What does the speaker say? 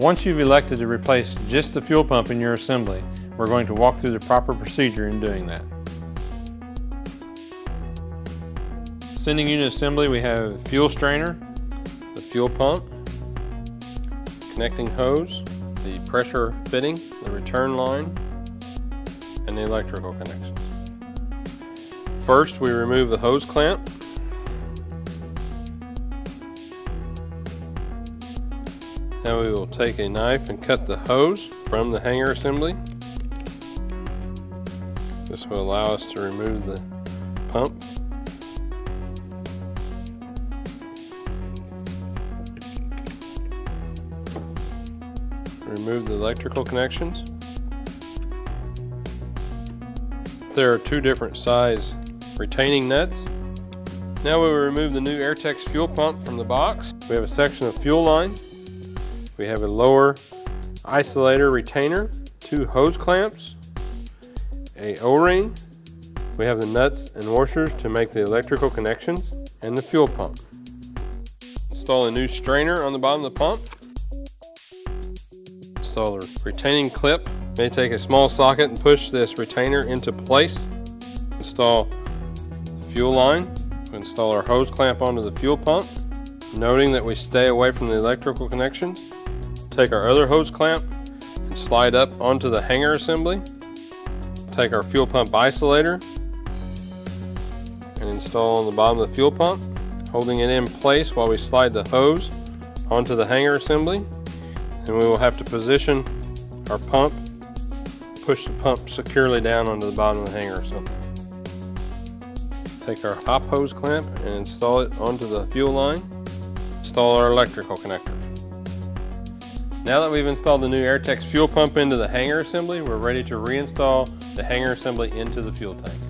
Once you've elected to replace just the fuel pump in your assembly, we're going to walk through the proper procedure in doing that. Sending unit assembly, we have fuel strainer, the fuel pump, connecting hose, the pressure fitting, the return line, and the electrical connections. First, we remove the hose clamp. Now we will take a knife and cut the hose from the hanger assembly. This will allow us to remove the pump. Remove the electrical connections. There are two different size retaining nuts. Now we will remove the new Airtex fuel pump from the box. We have a section of fuel line. We have a lower isolator retainer, two hose clamps, a O-ring. We have the nuts and washers to make the electrical connections and the fuel pump. Install a new strainer on the bottom of the pump. Install a retaining clip. May take a small socket and push this retainer into place. Install the fuel line. Install our hose clamp onto the fuel pump, noting that we stay away from the electrical connections. Take our other hose clamp and slide up onto the hanger assembly. Take our fuel pump isolator and install on the bottom of the fuel pump, holding it in place while we slide the hose onto the hanger assembly. And we will have to position our pump, push the pump securely down onto the bottom of the hanger assembly. Take our hop hose clamp and install it onto the fuel line. Install our electrical connector. Now that we've installed the new Airtex fuel pump into the hanger assembly, we're ready to reinstall the hanger assembly into the fuel tank.